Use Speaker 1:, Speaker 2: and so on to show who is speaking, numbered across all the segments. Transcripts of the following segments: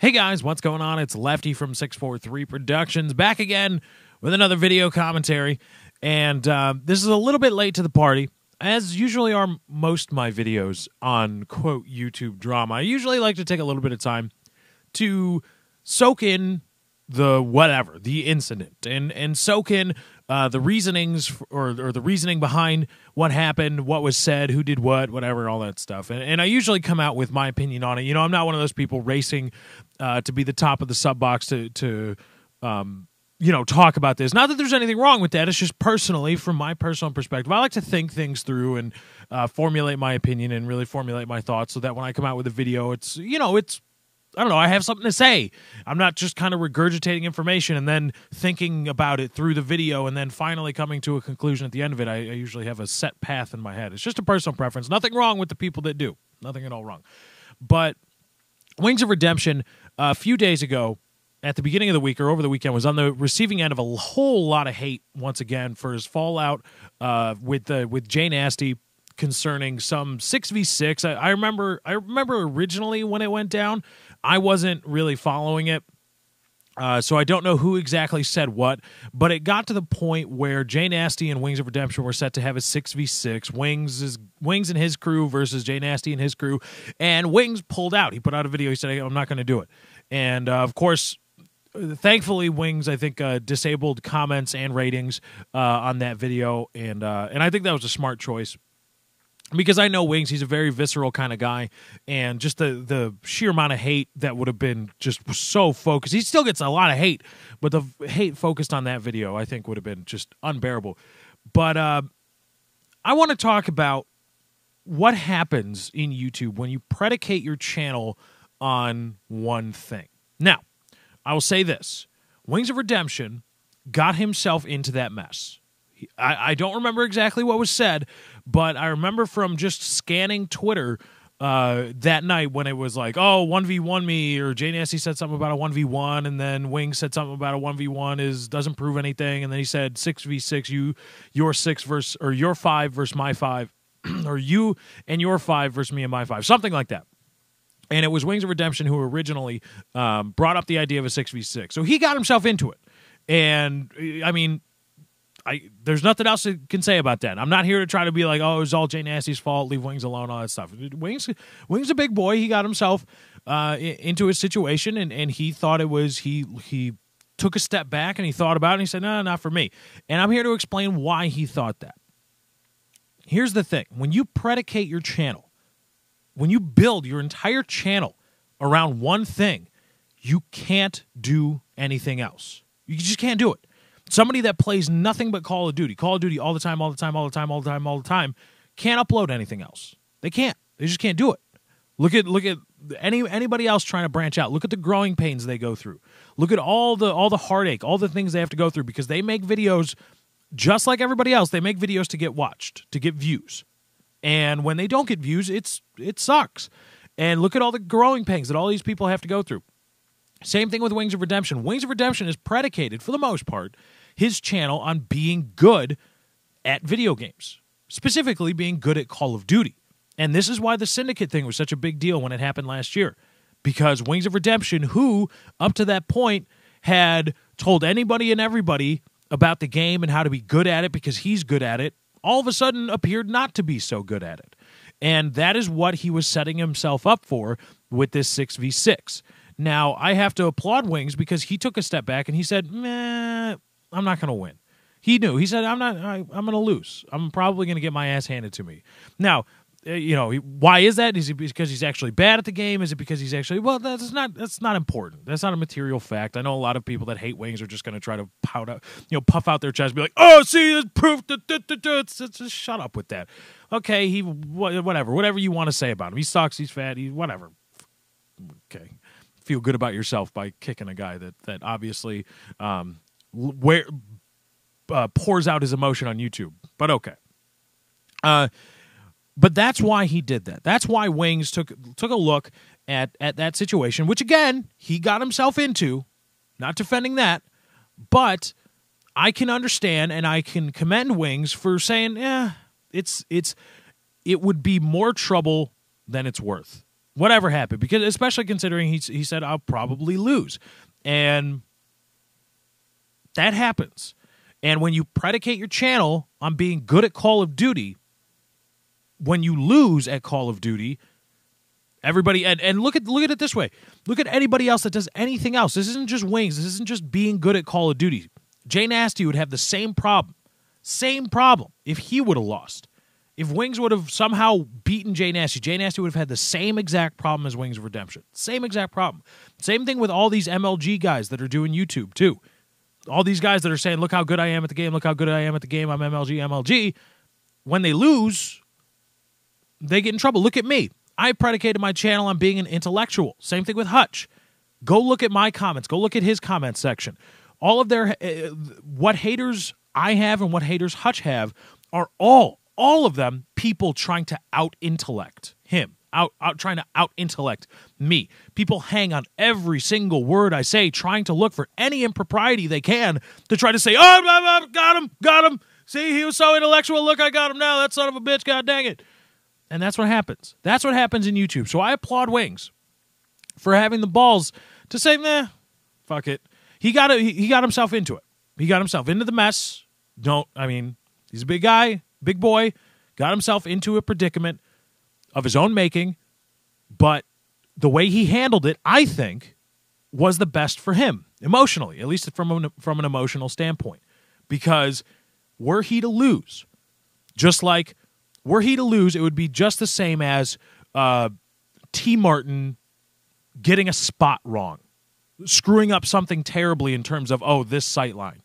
Speaker 1: Hey guys, what's going on? It's Lefty from 643 Productions back again with another video commentary. And uh, this is a little bit late to the party, as usually are most my videos on quote YouTube drama. I usually like to take a little bit of time to soak in the whatever, the incident, and, and soak in uh, the reasonings or, or the reasoning behind what happened, what was said, who did what, whatever, all that stuff. And, and I usually come out with my opinion on it. You know, I'm not one of those people racing uh, to be the top of the sub box to to um, you know talk about this. Not that there's anything wrong with that. It's just personally, from my personal perspective, I like to think things through and uh, formulate my opinion and really formulate my thoughts so that when I come out with a video, it's you know it's I don't know, I have something to say. I'm not just kind of regurgitating information and then thinking about it through the video and then finally coming to a conclusion at the end of it. I, I, usually have a set path in my head. It's just a personal preference. Nothing wrong with the people that do. Nothing at all wrong. But Wings of Redemption, a few days ago, at the beginning of the week or over the weekend, was on the receiving end of a whole lot of hate once again for his fallout uh, with uh, with Jay Nasty concerning some six v six. I remember I remember originally when it went down. I wasn't really following it. Uh, so I don't know who exactly said what, but it got to the point where Jay Nasty and Wings of Redemption were set to have a six v six. Wings is Wings and his crew versus Jay Nasty and his crew, and Wings pulled out. He put out a video. He said, "I'm not going to do it," and uh, of course, thankfully, Wings I think uh, disabled comments and ratings uh, on that video, and uh, and I think that was a smart choice because I know Wings, he's a very visceral kind of guy, and just the the sheer amount of hate that would have been just so focused. He still gets a lot of hate, but the hate focused on that video, I think, would have been just unbearable. But uh, I want to talk about what happens in YouTube when you predicate your channel on one thing. Now, I will say this: Wings of Redemption got himself into that mess. I, I don't remember exactly what was said, but I remember from just scanning Twitter uh, that night when it was like, oh, 1v1 me, or Jay Nasty said something about a 1v1, and then Wing said something about a 1v1 is doesn't prove anything, and then he said 6v6, you, your six versus, or your five versus my five, or you and your five versus me and my five, something like that. And it was Wings of Redemption who originally um, brought up the idea of a 6v6. So he got himself into it. And I mean, I there's nothing else I can say about that. I'm not here to try to be like, oh, it was all Jay Nasty's fault. Leave Wings alone, all that stuff. Wings, Wings, a big boy. He got himself uh, into a situation, and and he thought it was he he took a step back and he thought about it. and He said, no, not for me. And I'm here to explain why he thought that. Here's the thing: when you predicate your channel, when you build your entire channel around one thing, you can't do anything else. You just can't do it somebody that plays nothing but Call of Duty, Call of Duty all the time, all the time, all the time, all the time, all the time, can't upload anything else. They can't. They just can't do it. Look at look at any anybody else trying to branch out. Look at the growing pains they go through. Look at all the all the heartache, all the things they have to go through because they make videos just like everybody else. They make videos to get watched, to get views. And when they don't get views, it's it sucks. And look at all the growing pains that all these people have to go through. Same thing with Wings of Redemption. Wings of Redemption is predicated, for the most part, his channel on being good at video games, specifically being good at Call of Duty. And this is why the Syndicate thing was such a big deal when it happened last year. Because Wings of Redemption, who up to that point had told anybody and everybody about the game and how to be good at it because he's good at it, all of a sudden appeared not to be so good at it. And that is what he was setting himself up for with this 6v6. Now, I have to applaud Wings because he took a step back and he said, "Meh, I'm not going to win." He knew. He said, "I'm not. I, am going to lose. I'm probably going to get my ass handed to me." Now, uh, you know, why is that? Is it because he's actually bad at the game? Is it because he's actually well? That's not. That's not important. That's not a material fact. I know a lot of people that hate Wings are just going to try to pout out, you know, puff out their chest, and be like, "Oh, see, it's proof." Just shut up with that. Okay, he whatever, whatever you want to say about him. He sucks. He's fat. He whatever. Okay feel good about yourself by kicking a guy that that obviously um, where uh, pours out his emotion on YouTube. But okay. Uh, but that's why he did that. That's why Wings took took a look at at that situation, which again he got himself into. Not defending that, but I can understand and I can commend Wings for saying, "Yeah, it's it's it would be more trouble than it's worth." whatever happened, because especially considering he he said I'll probably lose, and that happens. And when you predicate your channel on being good at Call of Duty, when you lose at Call of Duty, everybody and, and look at look at it this way. Look at anybody else that does anything else. This isn't just wings. This isn't just being good at Call of Duty. Jay Nasty would have the same problem. Same problem if he would have lost. If Wings would have somehow beaten Jay Nasty, Jay Nasty would have had the same exact problem as Wings of Redemption. Same exact problem. Same thing with all these MLG guys that are doing YouTube too. All these guys that are saying, "Look how good I am at the game. Look how good I am at the game. I'm MLG, MLG." When they lose, they get in trouble. Look at me. I predicated my channel on being an intellectual. Same thing with Hutch. Go look at my comments. Go look at his comment section. All of their uh, what haters I have and what haters Hutch have are all all of them people trying to out intellect him. Out, out trying to out intellect me. People hang on every single word I say, trying to look for any impropriety they can to try to say, "Oh, blah, blah, got him, got him." See, he was so intellectual. Look, I got him now. That son of a bitch. God dang it. And that's what happens. That's what happens in YouTube. So I applaud Wings for having the balls to say, "Nah, fuck it." He got it. He got himself into it. He got himself into the mess. Don't. I mean, he's a big guy, big boy. Got himself into a predicament of his own making, but the way he handled it, I think, was the best for him emotionally, at least from an, from an emotional standpoint. Because were he to lose, just like were he to lose, it would be just the same as uh, TmarTn getting a spot wrong, screwing up something terribly in terms of, oh, this sight line,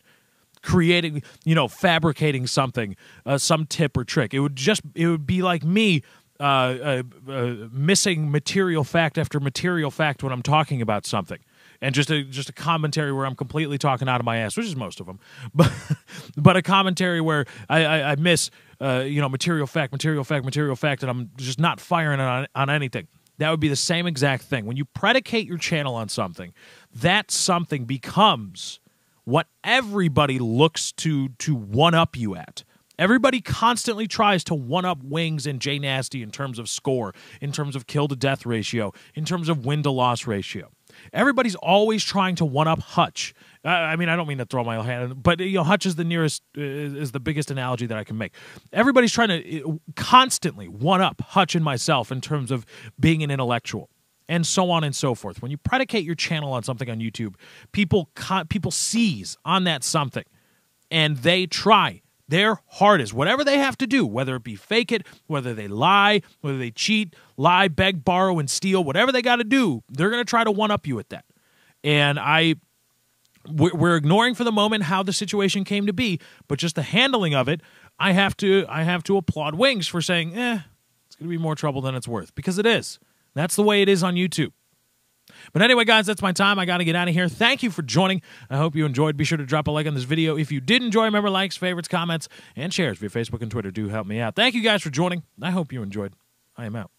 Speaker 1: creating, you know, fabricating something, uh, some tip or trick. It would just, it would be like me uh, uh, uh, missing material fact after material fact when I'm talking about something. And just a just a commentary where I'm completely talking out of my ass, which is most of them, but but a commentary where I, I, I miss uh, you know, material fact, material fact, material fact, and I'm just not firing on, on anything. That would be the same exact thing. When you predicate your channel on something, that something becomes what everybody looks to to one up you at. Everybody constantly tries to one up Wings and Jay Nasty in terms of score, in terms of kill to death ratio, in terms of win to loss ratio. Everybody's always trying to one up Hutch I mean, I don't mean to throw my hand, but you know, Hutch is the nearest, is the biggest analogy that I can make. Everybody's trying to uh, constantly one up Hutch and myself in terms of being an intellectual, and so on and so forth. When you predicate your channel on something on YouTube, people people seize on that something, and they try their hardest, whatever they have to do, whether it be fake it, whether they lie, whether they cheat, lie, beg, borrow, and steal, whatever they got to do, they're going to try to one up you at that. And I we're ignoring for the moment how the situation came to be, but just the handling of it, I have to I have to applaud Wings for saying, "Eh, it's going to be more trouble than it's worth," because it is. That's the way it is on YouTube. But anyway, guys, that's my time. I got to get out of here. Thank you for joining. I hope you enjoyed. Be sure to drop a like on this video. If you did enjoy, remember likes, favorites, comments, and shares via Facebook and Twitter do help me out. Thank you guys for joining. I hope you enjoyed. I am out.